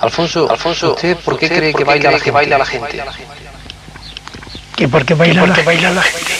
Alfonso, Alfonso, ¿usted por qué cree que baila la que baila la gente? Que porque baila, la, baila la gente.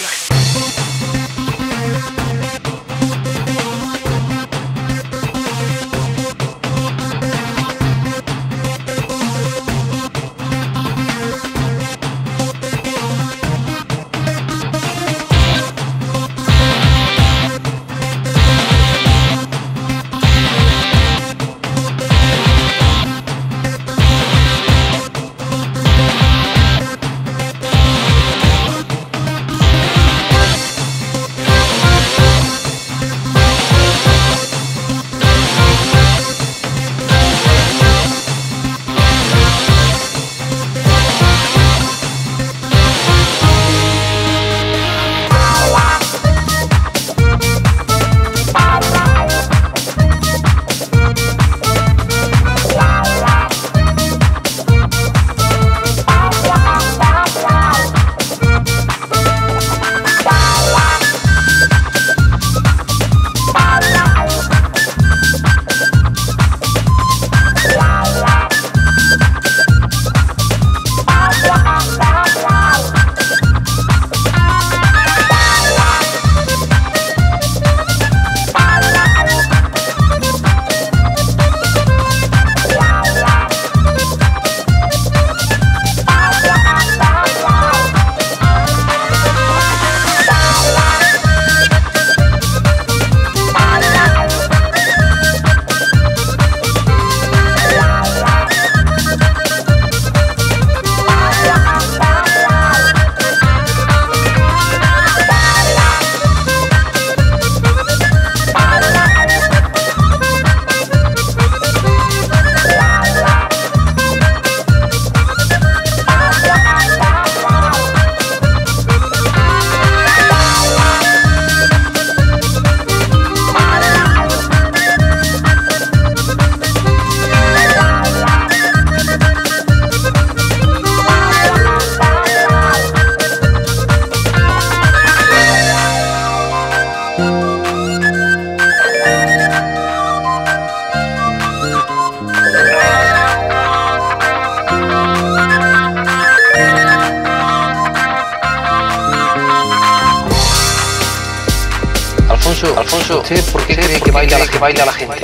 Alfonso, Alfonso, ¿usted por qué cree que baila la que baila la gente?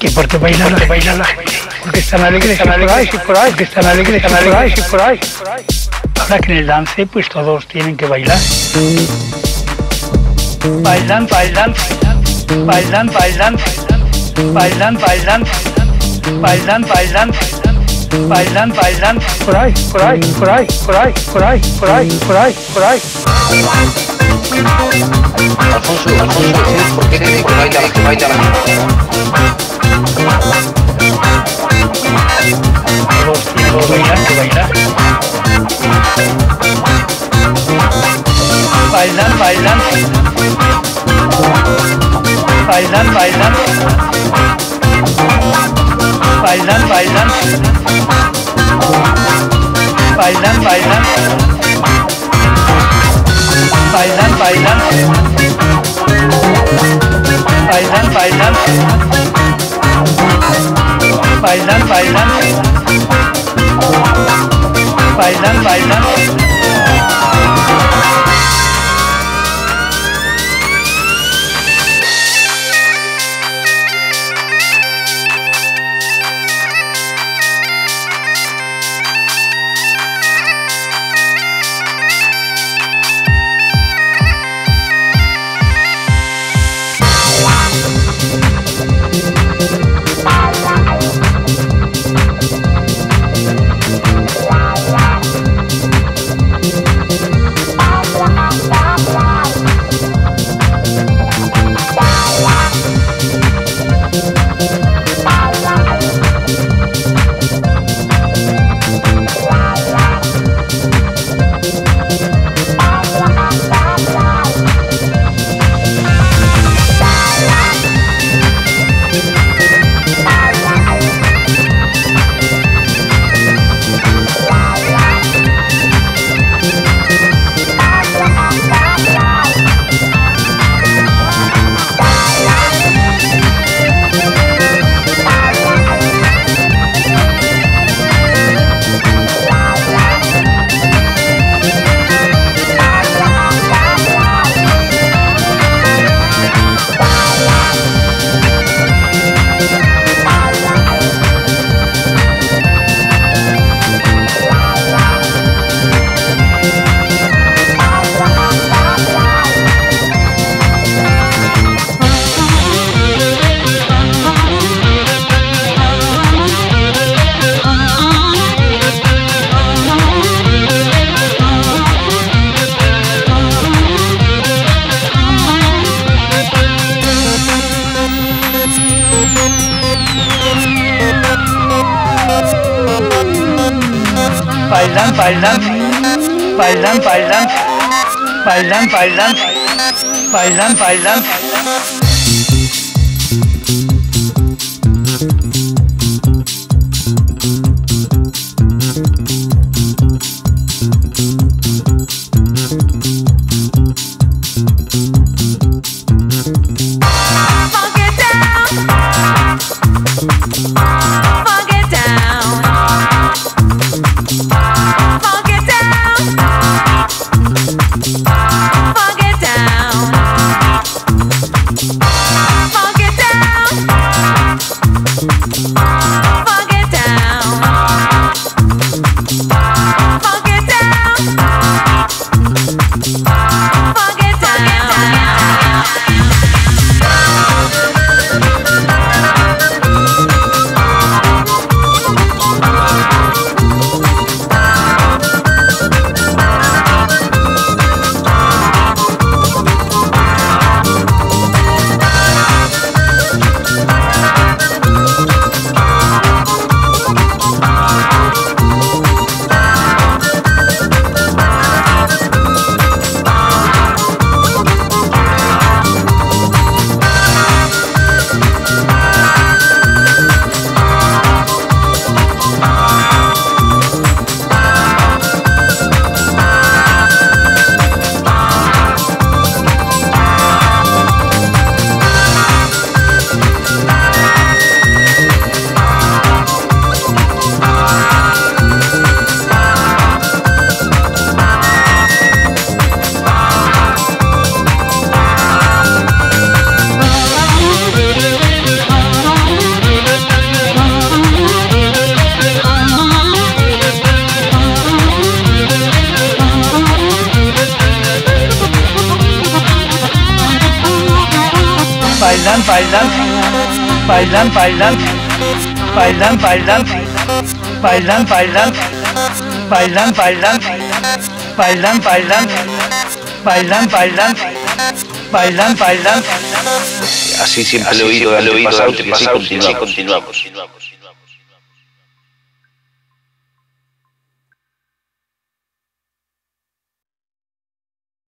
Que porque baila la, baila la gente. Porque están alegres, están alegres y por ahí, que están alegres, están alegres y por ahí. Ahora que en el dance, pues todos tienen que bailar. Bailan, bailan, bailan, bailan, bailan, bailan, bailan, bailan. Bailan, bailan, por ahí, por ahí, por ahí, por ahí, por ahí, por ahí, por ahí, por ahí. Alfonso, Alfonso, ¿usted por qué Baylan baylan Baylan baylan Baylan baylan Baylan baylan Baylan baylan भाईजान भाईजान भाईजान भाईजान bailan, bailan, bailan, bailan, bailan, bailan, bailan, bailan. Bailan, bailan, bailan, bailan, bailan, bailan, bailan, bailan, bailan, bailan, bailan, bailan, bailan, bailan, bailan, bailan. Así siempre lo he oído de Al oído así continuamos. continuamos.